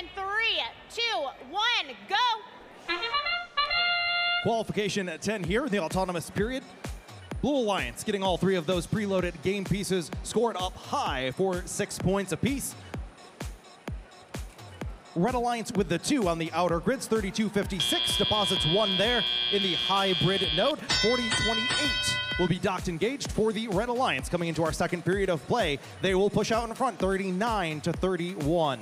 in three, two, one, go. Qualification at 10 here in the autonomous period. Blue Alliance getting all three of those preloaded game pieces scored up high for six points apiece. Red Alliance with the two on the outer grids, 3256 deposits one there in the hybrid node. 4028 will be docked engaged for the Red Alliance coming into our second period of play. They will push out in front, 39 to 31.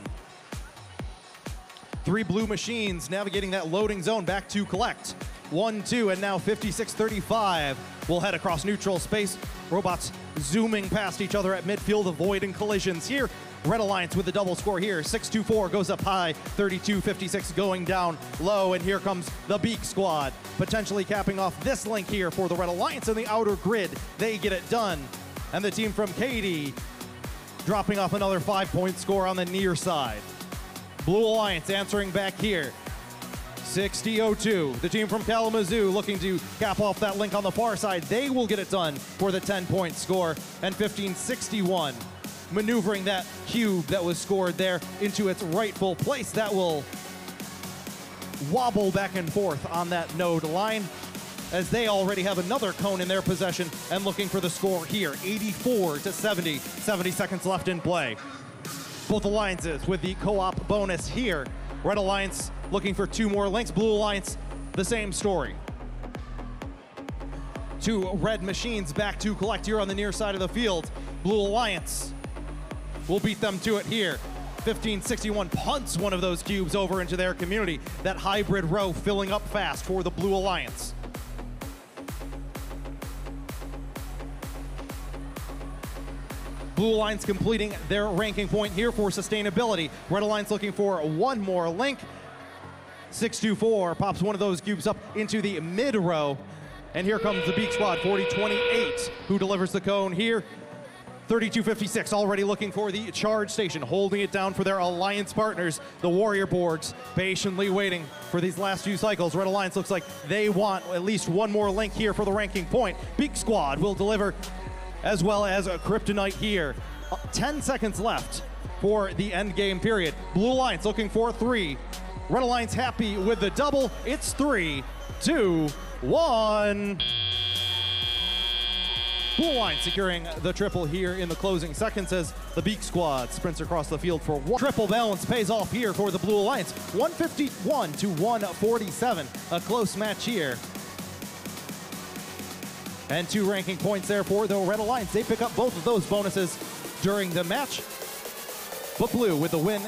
Three blue machines navigating that loading zone back to collect. One, two, and now 56-35 will head across neutral space. Robots zooming past each other at midfield, avoiding collisions here. Red Alliance with the double score here. 6-2-4 goes up high, 32-56 going down low, and here comes the Beak Squad, potentially capping off this link here for the Red Alliance in the outer grid. They get it done. And the team from Katy dropping off another five-point score on the near side. Blue Alliance answering back here. 60-02. The team from Kalamazoo looking to cap off that link on the far side. They will get it done for the 10-point score. And 15-61, maneuvering that cube that was scored there into its rightful place. That will wobble back and forth on that node line as they already have another cone in their possession and looking for the score here. 84 to 70, 70 seconds left in play. Both alliances with the co-op bonus here. Red Alliance looking for two more links. Blue Alliance, the same story. Two red machines back to collect here on the near side of the field. Blue Alliance will beat them to it here. 1561 punts one of those cubes over into their community. That hybrid row filling up fast for the Blue Alliance. Blue Alliance completing their ranking point here for sustainability. Red Alliance looking for one more link. 624 pops one of those cubes up into the mid row. And here comes the Beak Squad, 4028, who delivers the cone here. 3256 already looking for the charge station, holding it down for their alliance partners, the WarriorBorgs, patiently waiting for these last few cycles. Red Alliance looks like they want at least one more link here for the ranking point. Beak Squad will deliver as well as a CRyptonite here. Uh, 10 seconds left for the end game period. Blue Alliance looking for three. Red Alliance happy with the double. It's three, two, one. Blue Alliance securing the triple here in the closing seconds as the Beak Squad sprints across the field for one. Triple balance pays off here for the Blue Alliance. 151 to 147. A close match here. And two ranking points there for the Red Alliance. They pick up both of those bonuses during the match. But Blue with the win